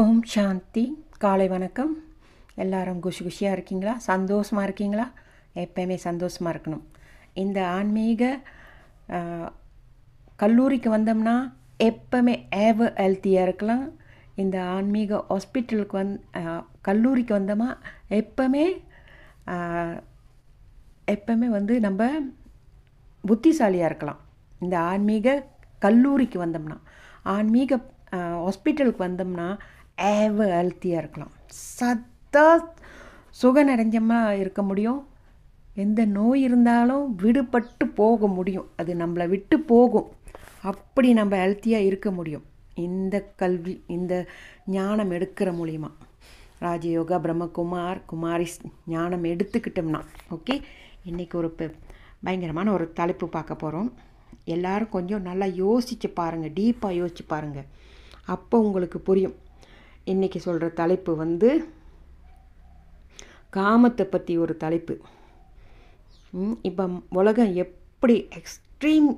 ஓம் சாந்தி. காலை வணக்கம். எல்லாரும் குஷி குஷியாக இருக்கீங்களா? சந்தோஷமாக இருக்கீங்களா? எப்பயுமே சந்தோஷமாக இருக்கணும். இந்த ஆன்மீக கல்லூரிக்கு வந்தோம்னா எப்பவுமே ஏவ ஹெல்த்தியாக இருக்கலாம். இந்த ஆன்மீக ஹாஸ்பிட்டலுக்கு வந் கல்லூரிக்கு வந்தோமா எப்பவுமே எப்பவுமே வந்து நம்ம புத்திசாலியாக இருக்கலாம். இந்த ஆன்மீக கல்லூரிக்கு வந்தோம்னா ஆன்மீக ஹாஸ்பிட்டலுக்கு வந்தோம்னா ஏவ ஹெல்த்தியாக இருக்கலாம். சத்தா சுக நிறைஞ்சமாக இருக்க முடியும். எந்த நோய் இருந்தாலும் விடுபட்டு போக முடியும். அது நம்மளை விட்டு போகும். அப்படி நம்ம ஹெல்த்தியாக இருக்க முடியும். இந்த கல்வி இந்த ஞானம் எடுக்கிற மூலியமா. ராஜயோகா பிரம்மகுமார் குமாரிஸ் ஞானம் எடுத்துக்கிட்டோம்னா ஓகே இன்றைக்கி ஒரு பெ- பயங்கரமான ஒரு தலைப்பு பார்க்க போகிறோம் எல்லாரும் கொஞ்சம் நல்லா யோசித்து பாருங்கள் டீப்பாக யோசித்து பாருங்கள் அப்போ உங்களுக்கு புரியும். இன்றைக்கி சொல்கிற தலைப்பு வந்து காமத்தை பற்றி ஒரு தலைப்பு. இப்போ உலகம் எப்படி எக்ஸ்ட்ரீம்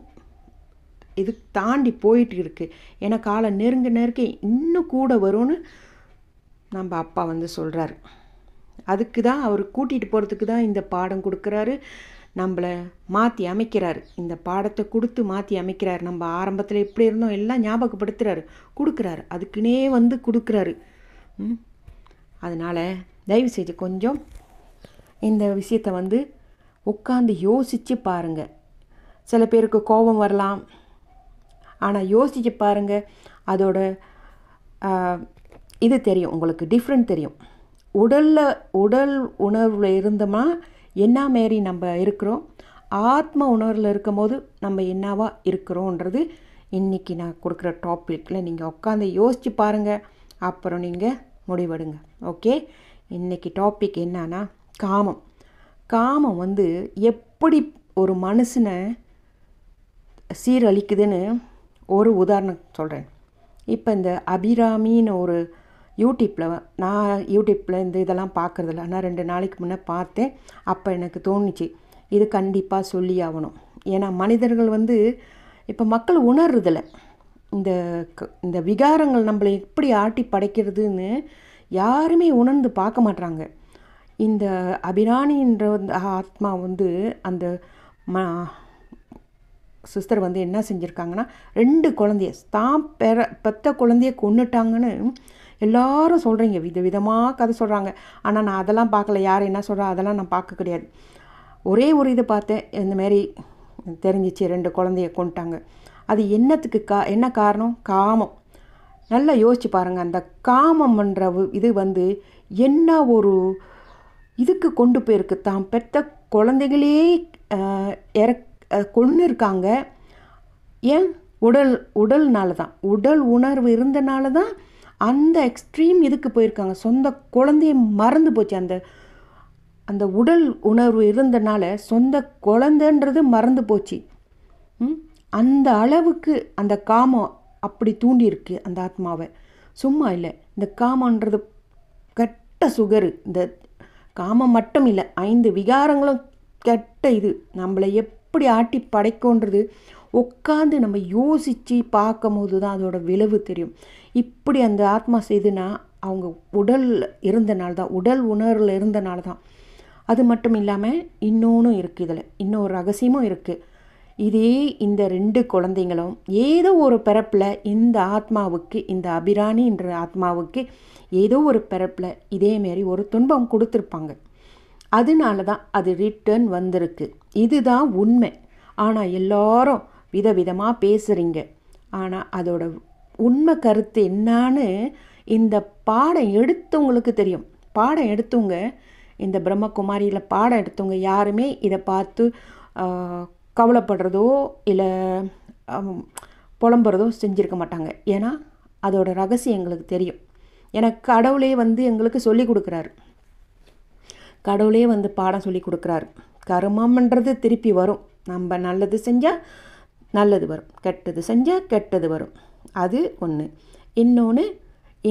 இது தாண்டி போயிட்டு இருக்குது ஏன்னா காலம் நெருங்க நெருக்க இன்னும் கூட வரும்னு நம்ம அப்பா வந்து சொல்கிறாரு அதுக்கு தான் அவர் கூட்டிகிட்டு போகிறதுக்கு தான் இந்த பாடம் கொடுக்குறாரு. நம்மளை மாற்றி அமைக்கிறாரு. இந்த பாடத்தை கொடுத்து மாற்றி அமைக்கிறார். நம்ம ஆரம்பத்தில் எப்படி இருந்தோம் எல்லாம் ஞாபகப்படுத்துகிறாரு கொடுக்குறாரு. அதுக்குன்னே வந்து கொடுக்குறாரு. அதனால் தயவு செய்து கொஞ்சம் இந்த விஷயத்தை வந்து உட்காந்து யோசித்து பாருங்கள் சில பேருக்கு கோபம் வரலாம். ஆனால் யோசிச்சு பாருங்கள் அதோட இது தெரியும். உங்களுக்கு டிஃப்ரெண்ட் தெரியும். உடலில் உடல் உணர்வில் இருந்தோம்னா என்ன மாரி நம்ம இருக்கிறோம்? ஆத்ம உணர்வில் இருக்கும்போது நம்ம என்னவா இருக்கிறோன்றது இன்றைக்கி நான் கொடுக்குற டாப்பிக்கில் நீங்கள் உட்காந்து யோசித்து பாருங்கள் அப்புறம் நீங்கள் முடிவெடுங்க. ஓகே? இன்றைக்கி டாபிக் என்னன்னா காமம். காமம் வந்து எப்படி ஒரு மனுஷனை சீரழிக்குதுன்னு ஒரு உதாரணம் சொல்கிறேன் இப்போ இந்த அபிராமின்னு ஒரு யூடியூப்பில் நான் யூடியூப்பில் இந்த இதெல்லாம் பார்க்குறதில்ல ஆனால் ரெண்டு நாளைக்கு முன்னே பார்த்தேன். அப்போ எனக்கு தோணுச்சு இது கண்டிப்பாக சொல்லி ஆகணும். ஏன்னா மனிதர்கள் வந்து இப்போ மக்கள் உணர்றதில்ல. இந்த க- இந்த விகாரங்கள் நம்மளை எப்படி ஆட்டி படைக்கிறதுன்னு யாருமே உணர்ந்து பார்க்க மாட்றாங்க. இந்த அபிராணின்ற வந்து ஆத்மா வந்து அந்த ம சிஸ்டர் வந்து என்ன செஞ்சுருக்காங்கன்னா ரெண்டு குழந்தைய தான் பெற பெத்த குழந்தைய கொன்னுட்டாங்கன்னு எல்லாரும் சொல்கிறீங்க வித விதமாக கதை சொல்கிறாங்க ஆனால் நான் அதெல்லாம் பார்க்கல. யார் என்ன சொல்கிறா அதெல்லாம் நான் பார்க்க கிடையாது. ஒரே ஒரு இது பார்த்தேன். இந்தமாரி தெரிஞ்சிச்சு. ரெண்டு குழந்தைய கொண்டுட்டாங்க அது என்னத்துக்கு கா என்ன காரணம்? காமம். நல்லா யோசிச்சு பாருங்கள் அந்த காமம்ன்ற இது வந்து என்ன ஒரு இதுக்கு கொண்டு போயிருக்கு? தான் பெற்ற குழந்தைகளே இற இறக் இருக்காங்க ஏன்? உடல் உடல்னால தான். உடல் உணர்வு இருந்தனால தான் அந்த எக்ஸ்ட்ரீம் இதுக்கு போயிருக்காங்க. சொந்த குழந்தைய மறந்து போச்சு. அந்த அந்த உடல் உணர்வு இருந்தனால சொந்த குழந்தைன்றது மறந்து போச்சு. அந்த அளவுக்கு அந்த காமம் அப்படி தூண்டியிருக்கு அந்த ஆத்மாவை. சும்மா இல்லை. இந்த காமன்றது கெட்ட சுகரு. இந்த காமம் மட்டும் இல்லை. ஐந்து விகாரங்களும் கெட்ட இது. நம்மளை எப்படி ஆட்டி படைக்கோன்றது உட்காந்து நம்ம யோசித்து பார்க்கும் போது தான் அதோட விளைவு தெரியும். இப்படி அந்த ஆத்மா செய்துனா அவங்க உடல் இருந்தனால தான் உடல் உணர்வில் இருந்தனால தான். அது மட்டும் இல்லாமல் இன்னொன்றும் இருக்குது இதில். இன்னொரு ரகசியமும் இருக்குது இதே இந்த ரெண்டு குழந்தைங்களும் ஏதோ ஒரு பிறப்பில் இந்த ஆத்மாவுக்கு இந்த அபிராணின்ற ஆத்மாவுக்கு ஏதோ ஒரு பிறப்பில் இதேமாரி ஒரு துன்பம் கொடுத்துருப்பாங்க. அதனால தான் அது ரிட்டர்ன் வந்திருக்கு. இதுதான் உண்மை. ஆனால் எல்லாரும் விதவிதமாக பேசுகிறீங்க ஆனால் அதோட உண்மை கருத்து என்னான்னு இந்த பாடம் எடுத்தவங்களுக்கு தெரியும். பாடம் எடுத்தவங்க இந்த பிரம்மகுமாரியில் பாடம் எடுத்தவங்க யாருமே இதை பார்த்து கவலைப்படுறதோ இல்லை புலம்புறதோ செஞ்சுருக்க மாட்டாங்க. ஏன்னா அதோட ரகசியம் எங்களுக்கு தெரியும். ஏன்னா கடவுளே வந்து எங்களுக்கு சொல்லி கொடுக்குறாரு. கடவுளே வந்து பாடம் சொல்லி கொடுக்குறாரு. கருமம்ன்றது திருப்பி வரும். நம்ம நல்லது செஞ்சால் நல்லது வரும். கெட்டது செஞ்சால் கெட்டது வரும். அது ஒன்று இன்னொன்று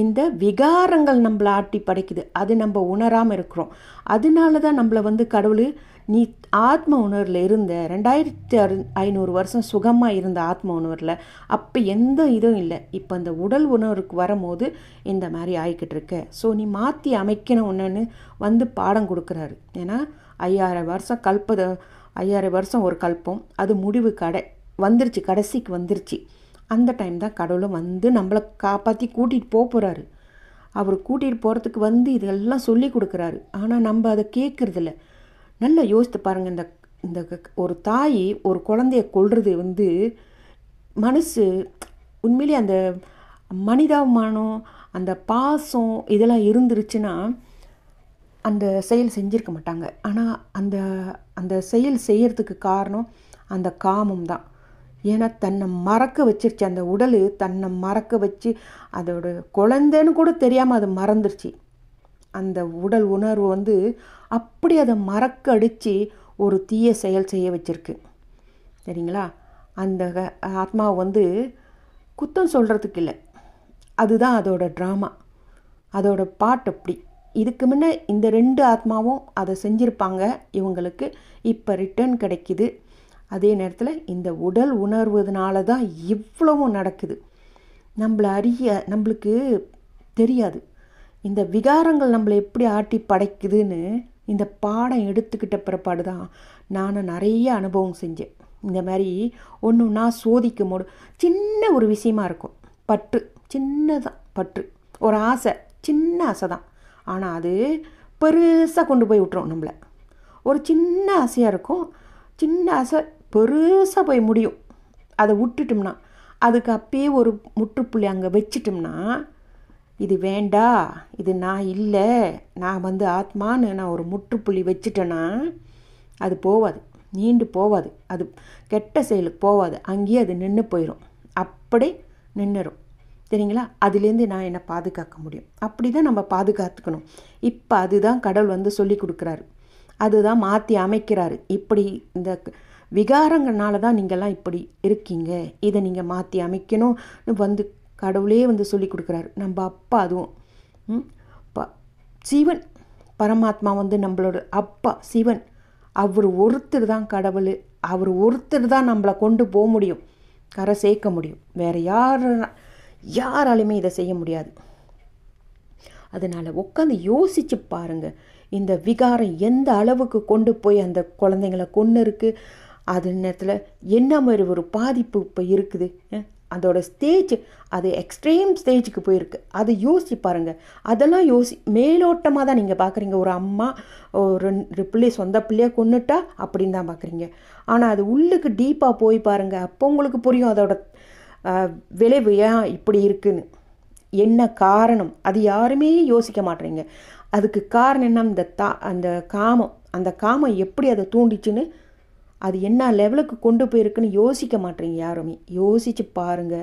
இந்த விகாரங்கள் நம்மளை ஆட்டி படைக்குது. அது நம்ம உணராமல் இருக்கிறோம். அதனால தான் நம்மளை வந்து கடவுள் நீ ஆத்ம உணர்வில் இருந்த ரெண்டாயிரத்தி அறு ஐநூறு வருஷம் சுகமாக இருந்த ஆத்ம உணர்வில் அப்போ எந்த இதுவும் இல்லை. இப்போ அந்த உடல் உணர்வுக்கு வரும்போது இந்த மாதிரி ஆகிக்கிட்டு இருக்க. ஸோ நீ மாற்றி அமைக்கணும் ஒன்றுன்னு வந்து பாடம் கொடுக்குறாரு. ஏன்னா ஐயாயிரம் வருஷம் கல்பத ஐயாயிரம் வருஷம் ஒரு கல்பம். அது முடிவு கடை. வந்துருச்சு கடைசிக்கு வந்துருச்சு. அந்த டைம் தான் கடவுளும் வந்து நம்மளை காப்பாற்றி கூட்டிகிட்டு போக போகிறாரு அவர் கூட்டிகிட்டு போகிறதுக்கு வந்து இதெல்லாம் சொல்லி கொடுக்குறாரு. ஆனால் நம்ம அதை கேட்குறதில்ல. நல்லா யோசித்து பாருங்கள் இந்த இந்த க- ஒரு தாய் ஒரு குழந்தைய கொள்வது வந்து மனசு உண்மையிலே அந்த மனிதாபிமானம் அந்த பாசம் இதெல்லாம் இருந்துருச்சுன்னா அந்த செயல் செஞ்சிருக்க மாட்டாங்க. ஆனால் அந்த அந்த செயல் செய்கிறதுக்கு காரணம் அந்த காமம் தான். ஏன்னா தன்னை மறக்க வச்சிருச்சு. அந்த உடல் தன்னை மறக்க வச்சு அதோட குழந்தைன்னு கூட தெரியாமல் அது மறந்துருச்சு. அந்த உடல் உணர்வு வந்து அப்படி அதை மறக்க அடித்து ஒரு தீய செயல் செய்ய வச்சிருக்கு. சரிங்களா? அந்த ஆத்மாவை வந்து குத்தம் சொல்கிறதுக்கு இல்லை. அதுதான் அதோட ட்ராமா அதோட பாட்டு அப்படி. இதுக்கு முன்னே இந்த ரெண்டு ஆத்மாவும் அதை செஞ்சுருப்பாங்க. இவங்களுக்கு இப்போ ரிட்டர்ன் கிடைக்கிது. அதே நேரத்தில் இந்த உடல் உணர்வதனால தான் இவ்வளவும் நடக்குது. நம்மளை அறிய நம்மளுக்கு தெரியாது. இந்த விகாரங்கள் நம்மளை எப்படி ஆட்டி படைக்குதுன்னு இந்த பாடம் எடுத்துக்கிட்ட பிற்பாடு தான் நானும் நிறைய அனுபவம் செஞ்சேன். இந்த மாதிரி ஒன்று ஒன்றா சோதிக்கும் போது சின்ன ஒரு விஷயமா இருக்கும். பற்று சின்னதான் பற்று. ஒரு ஆசை சின்ன ஆசை தான். ஆனால் அது பெருசாக கொண்டு போய் விட்டுரும் நம்மளை. ஒரு சின்ன ஆசையாக இருக்கும். சின்ன ஆசை பெருசாக போய் முடியும். அதை விட்டுட்டோம்னா அதுக்கு அப்பயே ஒரு முற்றுப்புள்ளி அங்கே வச்சிட்டோம்னா இது வேண்டா இது நான் இல்லை நான் வந்து ஆத்மான்னு நான் ஒரு முற்றுப்புள்ளி வச்சிட்டேன்னா அது போகாது நீண்டு போகாது அது கெட்ட செயலுக்கு போகாது அங்கேயே அது நின்று போயிடும் அப்படி நின்றுடும் சரிங்களா? அதுலேருந்து நான் என்னை பாதுகாக்க முடியும். அப்படி தான் நம்ம பாதுகாத்துக்கணும். இப்போ அதுதான் கடவுள் வந்து சொல்லி கொடுக்குறாரு. அதுதான் மாற்றி அமைக்கிறாரு. இப்படி இந்த விகாரங்கள்னால தான் நீங்கள்லாம் இப்படி இருக்கீங்க. இதை நீங்கள் மாற்றி அமைக்கணும்னு வந்து கடவுளே வந்து சொல்லி கொடுக்குறாரு. நம்ம அப்பா அதுவும். ப- சிவன் பரமாத்மா வந்து நம்மளோட அப்பா சிவன். அவர் ஒருத்தர் தான் கடவுள். அவர் ஒருத்தர் தான் நம்மளை கொண்டு போக முடியும். கரை சேர்க்க முடியும். வேறு யார் யாராலையுமே இதை செய்ய முடியாது. அதனால் உட்காந்து யோசித்து பாருங்க. இந்த விகாரம் எந்த அளவுக்கு கொண்டு போய் அந்த குழந்தைங்கள கொண்டு இருக்குது அது நேரத்தில் என்ன மாதிரி ஒரு பாதிப்பு இப்போ இருக்குது? அதோட ஸ்டேஜ் அது எக்ஸ்ட்ரீம் ஸ்டேஜுக்கு போயிருக்கு. அதை யோசிச்சு பாருங்கள் அதெல்லாம் யோசி மேலோட்டமாக தான் நீங்கள் பார்க்குறீங்க ஒரு அம்மா ஒரு ரெண்டு பிள்ளை சொந்த பிள்ளையாக கொண்டுட்டா அப்படின்னு தான் பார்க்குறீங்க ஆனால் அது உள்ளுக்கு டீப்பாக போய் பாருங்கள் அப்போ உங்களுக்கு புரியும் அதோட விளைவு ஏன் இப்படி இருக்குன்னு. என்ன காரணம்? அது யாருமே யோசிக்க மாட்டேறீங்க. அதுக்கு காரணம் என்ன? இந்த தா அந்த காமம். அந்த காமம் எப்படி அதை தூண்டிச்சுன்னு அது என்ன லெவலுக்கு கொண்டு போயிருக்குன்னு யோசிக்க மாட்டேங்க யாருமே. யோசிச்சு பாருங்க.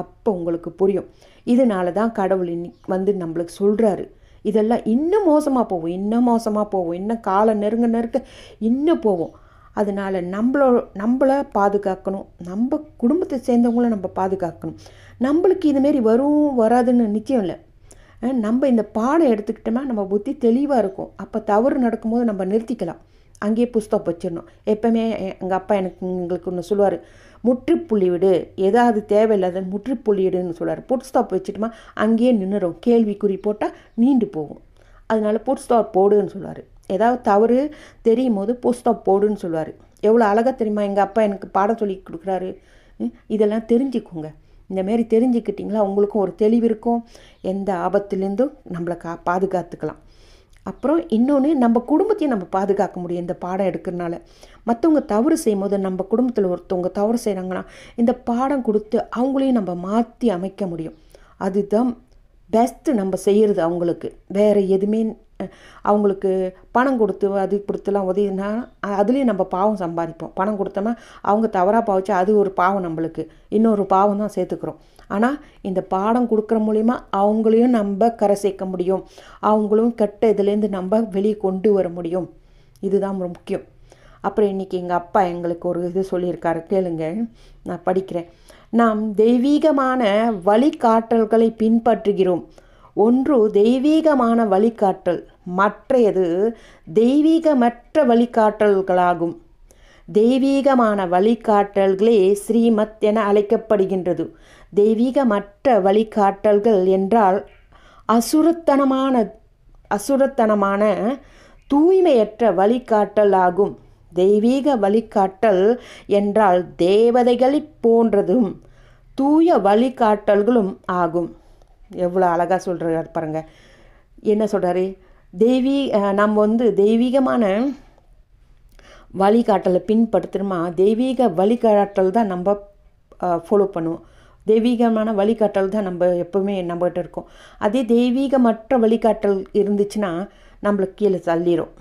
அப்போ உங்களுக்கு புரியும். இதனால தான் கடவுள் இன்னைக்கு வந்து நம்மளுக்கு சொல்கிறாரு இதெல்லாம் இன்னும் மோசமாக போகும். இன்னும் மோசமாக போகும். இன்னும் காலம் நெருங்க நெருக்க இன்னும் போகும். அதனால் நம்மளோ நம்மளை பாதுகாக்கணும். நம்ம குடும்பத்தை சேர்ந்தவங்கள நம்ம பாதுகாக்கணும். நம்மளுக்கு இதுமாரி வரும் வராதுன்னு நிச்சயம் இல்லை. நம்ம இந்த பாடம் எடுத்துக்கிட்டோம்னா நம்ம புத்தி தெளிவாக இருக்கும். அப்போ தவறு நடக்கும்போது நம்ம நிறுத்திக்கலாம். அங்கேயே புஸ்தகம் வச்சிடணும். எப்பவுமே எங்கள் அப்பா எனக்கு எங்களுக்கு ஒன்று சொல்லுவார் முற்றுப்புள்ளி விடு. ஏதாவது தேவையில்லாத முற்றுப்புள்ளி விடுன்னு சொல்லுவார். புட் ஸ்டாப் வச்சுட்டுமா அங்கேயே நின்றுடும் கேள்விக்குறி போட்டால் நீண்டு போகும். அதனால புட் ஸ்டாப் போடுன்னு சொல்லுவார். ஏதாவது தவறு தெரியும் போது புட் ஸ்டாப் போடுன்னு சொல்லுவார். எவ்வளோ அழகாக தெரியுமா? எங்கள் அப்பா எனக்கு பாடம் சொல்லி கொடுக்குறாரு. இதெல்லாம் தெரிஞ்சுக்கோங்க. இந்தமாரி தெரிஞ்சுக்கிட்டிங்களா? உங்களுக்கும் ஒரு தெளிவு இருக்கும். எந்த ஆபத்துலேருந்தும் நம்மளை கா பாதுகாத்துக்கலாம். அப்புறம் இன்னொன்று நம்ம குடும்பத்தையும் நம்ம பாதுகாக்க முடியும் இந்த பாடம் எடுக்கிறனால. மற்றவங்க தவறு செய்யும் போது நம்ம குடும்பத்தில் ஒருத்தவங்க தவறு செய்கிறாங்கன்னா இந்த பாடம் கொடுத்து அவங்களையும் நம்ம மாற்றி அமைக்க முடியும். அதுதான் பெஸ்ட்டு நம்ம செய்கிறது அவங்களுக்கு. வேறு எதுவுமே அவங்களுக்கு பணம் கொடுத்து அது கொடுத்துலாம் உதவினா அதுலேயும் நம்ம பாவம் சம்பாதிப்போம். பணம் கொடுத்தோம்னா அவங்க தவறாக பாவிச்சா அது ஒரு பாவம் நம்மளுக்கு. இன்னொரு பாவம் தான் சேர்த்துக்கிறோம். ஆனால் இந்த பாடம் கொடுக்குற மூலிமா அவங்களையும் நம்ம கரை சேர்க்க முடியும். அவங்களும் கெட்ட இதுலேருந்து நம்ம வெளியே கொண்டு வர முடியும். இதுதான் முக்கியம். அப்புறம் இன்றைக்கி எங்கள் அப்பா எங்களுக்கு ஒரு இது சொல்லியிருக்காரு. கேளுங்க நான் படிக்கிறேன். நாம் தெய்வீகமான வழிகாட்டல்களை பின்பற்றுகிறோம். ஒன்று தெய்வீகமான வழிகாட்டல். மற்றையது தெய்வீகமற்ற வழிகாட்டல்களாகும். தெய்வீகமான வழிகாட்டல்களே ஸ்ரீமத் என அழைக்கப்படுகின்றது. தெய்வீகமற்ற வழிகாட்டல்கள் என்றால் அசுரத்தனமான அசுரத்தனமான தூய்மையற்ற வழிகாட்டல் ஆகும். தெய்வீக வழிகாட்டல் என்றால் தேவதைகளைப் போன்றதும் தூய வழிகாட்டல்களும் ஆகும். எவ்வளோ அழகாக சொல்கிறார் பாருங்க. என்ன சொல்கிறாரு தெய்வீ நம்ம வந்து தெய்வீகமான வழிகாட்டலை பின்படுத்தணுமா தெய்வீக வழிகாட்டல் தான் நம்ம ஃபாலோ பண்ணுவோம். தெய்வீகமான வழிகாட்டல் தான் நம்ம எப்போவுமே நம்மகிட்ட இருக்கோம். அதே தெய்வீகமற்ற வழிகாட்டல் இருந்துச்சுன்னா நம்மளுக்கு கீழே தள்ளிடும்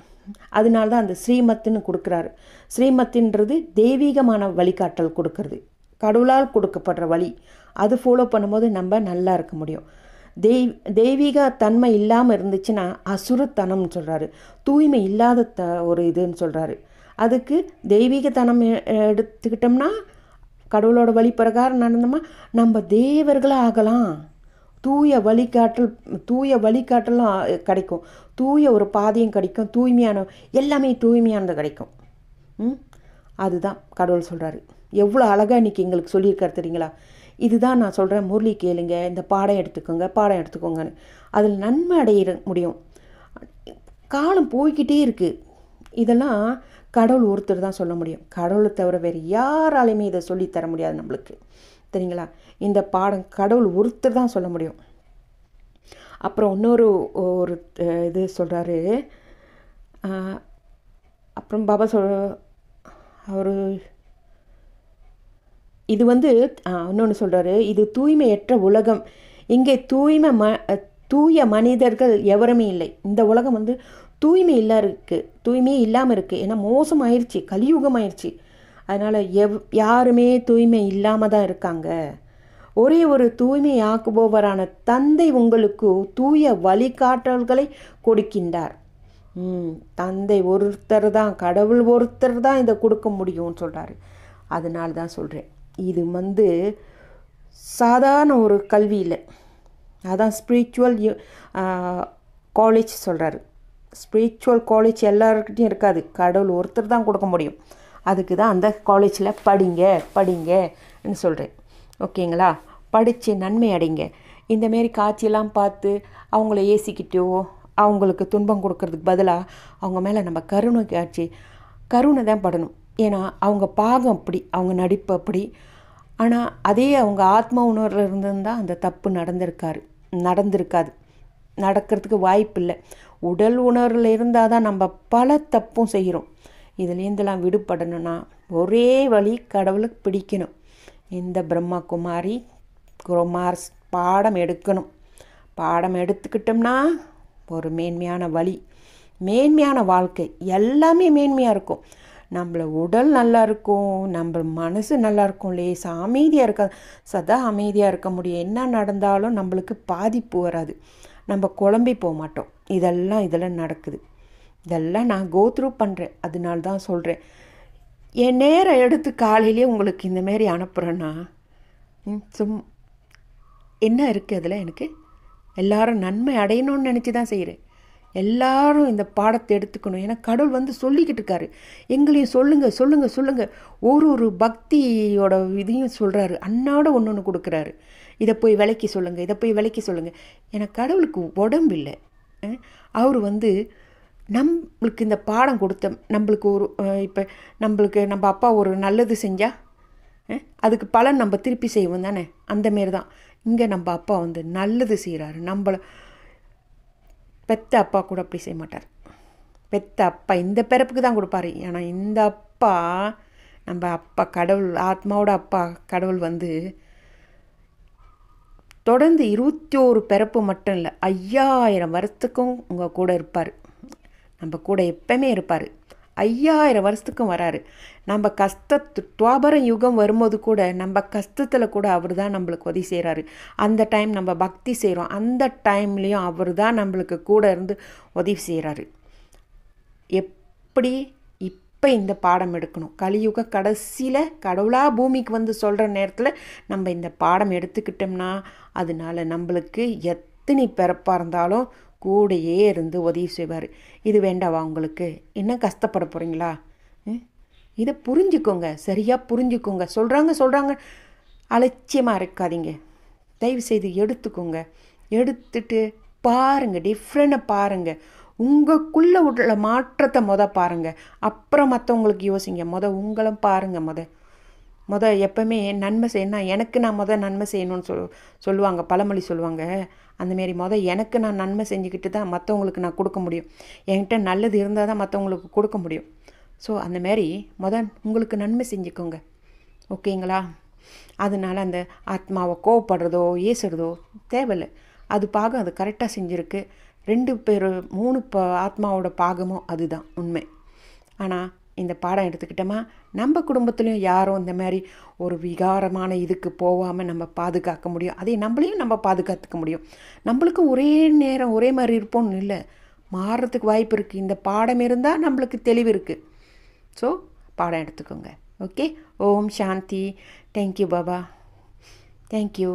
அதனால தான் அந்த ஸ்ரீமத்துன்னு கொடுக்குறாரு. ஸ்ரீமத்துன்றது தெய்வீகமான வழிகாட்டல் கொடுக்கறது. கடவுளால் கொடுக்கப்படுற வழி. அது ஃபாலோ பண்ணும்போது நம்ம நல்லா இருக்க முடியும். தெய் தெய்வீக தன்மை இல்லாமல் இருந்துச்சுன்னா அசுரத்தனம்னு சொல்கிறாரு தூய்மை இல்லாத த ஒரு இதுன்னு சொல்கிறாரு அதுக்கு தெய்வீகத்தனம் எடுத்துக்கிட்டோம்னா கடவுளோட வழி பிரகாரம் நடந்தோமா நம்ம தேவர்களாக ஆகலாம் தூய வழிகாட்டல் தூய வழிகாட்டலும் கிடைக்கும். தூய ஒரு பாதையும் கிடைக்கும். தூய்மையான எல்லாமே தூய்மையானது கிடைக்கும். ம்? அதுதான் கடவுள் சொல்கிறாரு எவ்வளோ அழகாக இன்றைக்கி எங்களுக்கு சொல்லியிருக்காரு தெரியுங்களா? இதுதான் நான் சொல்கிறேன் முரளி கேளுங்க இந்த பாடம் எடுத்துக்கோங்க பாடம் எடுத்துக்கோங்கன்னு. அதில் நன்மை அடைய முடியும். காலம் போய்கிட்டே இருக்குது இதெல்லாம் கடவுள் ஒருத்தர் தான் சொல்ல முடியும். கடவுளை தவிர வேறு யாராலையுமே இதை சொல்லித்தர தர முடியாது நம்மளுக்கு. சரிங்களா இந்த பாடம் கடவுள் ஒருத்தர் தான் சொல்ல முடியும். அப்புறம் இன்னொரு ஒரு இது சொல்கிறாரு அப்புறம் பாபா சொல் அவர் இது வந்து இன்னொன்று சொல்கிறாரு இது தூய்மையற்ற உலகம். இங்கே தூய்மை ம தூய மனிதர்கள் எவருமே இல்லை. இந்த உலகம் வந்து தூய்மை இல்லா இருக்குது தூய்மையே இல்லாமல் இருக்குது ஏன்னா மோசமாயிருச்சு கலியுகம் ஆயிடுச்சு அதனால் எவ் யாருமே தூய்மை இல்லாமல் தான் இருக்காங்க. ஒரே ஒரு தூய்மை ஆக்குபவரான தந்தை உங்களுக்கு தூய வழிகாட்டல்களை கொடுக்கின்றார். தந்தை ஒருத்தர் தான் கடவுள் ஒருத்தர் தான் இதை கொடுக்க முடியும்னு சொல்கிறாரு அதனால தான் சொல்கிறேன் இது வந்து சாதாரண ஒரு கல்வி இல்லை அதான் ஸ்பிரிச்சுவல் காலேஜ் சொல்கிறாரு ஸ்பிரிச்சுவல் காலேஜ் எல்லாருக்கிட்டையும் இருக்காது. கடவுள் ஒருத்தர் தான் கொடுக்க முடியும். அதுக்கு தான் அந்த காலேஜில் படிங்க படிங்கன்னு சொல்கிறேன் ஓகேங்களா? படித்து நன்மை அடைங்க. இந்தமாரி காட்சியெல்லாம் பார்த்து அவங்கள ஏசிக்கிட்டோ அவங்களுக்கு துன்பம் கொடுக்கறதுக்கு பதிலாக அவங்க மேலே நம்ம கருணை காட்சி கருணை தான் படணும். ஏன்னா அவங்க பாகம் அப்படி அவங்க நடிப்பு அப்படி. ஆனால் அதே அவங்க ஆத்ம உணர்வு இருந்திருந்தால் அந்த தப்பு நடந்திருக்காரு நடந்திருக்காது. நடக்கிறதுக்கு வாய்ப்பு இல்லை உடல் உணர்வில் இருந்தால் தான் நம்ம பல தப்பும் செய்கிறோம் இதுலேருந்துலாம் விடுபடணும்னா ஒரே வழி கடவுளுக்கு பிடிக்கணும். இந்த பிரம்மா குமாரி குமார்ஸ் பாடம் எடுக்கணும். பாடம் எடுத்துக்கிட்டோம்னா ஒரு மேன்மையான வழி. மேன்மையான வாழ்க்கை. எல்லாமே மேன்மையாக இருக்கும். நம்மள உடல் நல்லா இருக்கும். நம்ம மனசு நல்லா இருக்கும் லேசா அமைதியாக இருக்க சதா அமைதியாக இருக்க முடியும். என்ன நடந்தாலும் நம்மளுக்கு பாதிப்பு வராது. நம்ம குழம்பி போக மாட்டோம் இதெல்லாம் இதெல்லாம் நடக்குது. இதெல்லாம் நான் கோ த்ரூ பண்ணுறேன் அதனால தான் சொல்கிறேன் என் நேரம் எடுத்து காலையிலேயே உங்களுக்கு இந்தமாரி அனுப்புகிறேன்னா சும் என்ன இருக்குது அதில் எனக்கு? எல்லாரும் நன்மை அடையணும்னு நினச்சி தான் செய்கிறேன். எல்லாரும் இந்த பாடத்தை எடுத்துக்கணும். ஏன்னா கடவுள் வந்து சொல்லிக்கிட்டு இருக்காரு. எங்களையும் சொல்லுங்கள் சொல்லுங்கள் சொல்லுங்கள் ஒரு ஒரு பக்தியோட இதையும் சொல்கிறாரு அன்னாட ஒன்று ஒன்று கொடுக்குறாரு. இதை போய் விலைக்கு சொல்லுங்கள் இதை போய் விலைக்கு சொல்லுங்கள் ஏன்னா கடவுளுக்கு உடம்பு இல்லை அவர் வந்து நம்மளுக்கு இந்த பாடம் கொடுத்த நம்மளுக்கு ஒரு இப்போ நம்மளுக்கு நம்ம அப்பா ஒரு நல்லது செஞ்சால் அதுக்கு பலன் நம்ம திருப்பி செய்வோம் தானே? அந்தமாரி தான். இங்கே நம்ம அப்பா வந்து நல்லது செய்கிறாரு நம்மளை பெத்த அப்பா கூட அப்படி செய்ய மாட்டார். பெத்த அப்பா இந்த பிறப்புக்கு தான் கொடுப்பாரு. ஆனால் இந்த அப்பா நம்ம அப்பா கடவுள் ஆத்மாவோட அப்பா கடவுள் வந்து தொடர்ந்து இருபத்தி ஒரு பிறப்பு மட்டும் இல்லை ஐயாயிரம் வருஷத்துக்கும் உங்கள் கூட இருப்பார். நம்ம கூட எப்பவுமே இருப்பார். ஐயாயிரம் வருஷத்துக்கும் வராரு. நம்ம கஷ்டத்து துவாபரம் யுகம் வரும்போது கூட நம்ம கஷ்டத்தில் கூட அவர் தான் நம்மளுக்கு உதவி செய்கிறாரு அந்த டைம் நம்ம பக்தி செய்கிறோம் அந்த டைம்லேயும் அவர் தான் நம்மளுக்கு கூட இருந்து உதவி செய்கிறாரு எப்படி இப்போ இந்த பாடம் எடுக்கணும். கலியுக கடைசியில் கடவுளாக பூமிக்கு வந்து சொல்கிற நேரத்தில் நம்ம இந்த பாடம் எடுத்துக்கிட்டோம்னா அதனால நம்மளுக்கு எத்தனை பிறப்பாக இருந்தாலும் கூடையே இருந்து உதவி செய்வார். இது வேண்டாவா உங்களுக்கு? என்ன கஷ்டப்பட போகிறீங்களா ம்? இதை புரிஞ்சுக்கோங்க. சரியாக புரிஞ்சுக்கோங்க. சொல்கிறாங்க சொல்கிறாங்க அலட்சியமாக இருக்காதீங்க. தயவு செய்து எடுத்துக்கோங்க. எடுத்துட்டு பாருங்கள் டிஃப்ரெண்டாக பாருங்கள் உங்களுக்குள்ளே உள்ள மாற்றத்தை மொத பாருங்கள் அப்புறம் மற்றவங்களுக்கு யோசிங்க. மொத உங்களை பாருங்கள் மொத. முத எப்பவுமே நன்மை செய்யணும் எனக்கு நான் மொதல் நன்மை செய்யணும்னு சொல் சொல்லுவாங்க. பழமொழி சொல்லுவாங்க. அந்தமாரி முத எனக்கு நான் நன்மை செஞ்சுக்கிட்டு தான் மற்றவங்களுக்கு நான் கொடுக்க முடியும். என்கிட்ட நல்லது இருந்தால் தான் மற்றவங்களுக்கு கொடுக்க முடியும். ஸோ அந்தமாரி மொதல் உங்களுக்கு நன்மை செஞ்சுக்கோங்க. ஓகேங்களா? அதனால அந்த ஆத்மாவை கோவப்படுறதோ ஏசுறதோ தேவையில்லை. அது பாகம் அது கரெக்டாக செஞ்சுருக்கு. ரெண்டு பேர் மூணு ப ஆத்மாவோட பாகமும் அதுதான் உண்மை. ஆனால் இந்த பாடம் எடுத்துக்கிட்டோமா நம்ம குடும்பத்துலேயும் யாரும் இந்த மாதிரி ஒரு விகாரமான இதுக்கு போகாமல் நம்ம பாதுகாக்க முடியும். அதே நம்மளையும் நம்ம பாதுகாத்துக்க முடியும். நம்மளுக்கு ஒரே நேரம் ஒரே மாதிரி இருப்போம்னு இல்லை. மாறுறதுக்கு வாய்ப்பு இருக்குது இந்த பாடம் இருந்தால் நம்மளுக்கு தெளிவு இருக்குது ஸோ பாடம் எடுத்துக்கோங்க. Okay Om Shanti. Thank you Baba. Thank you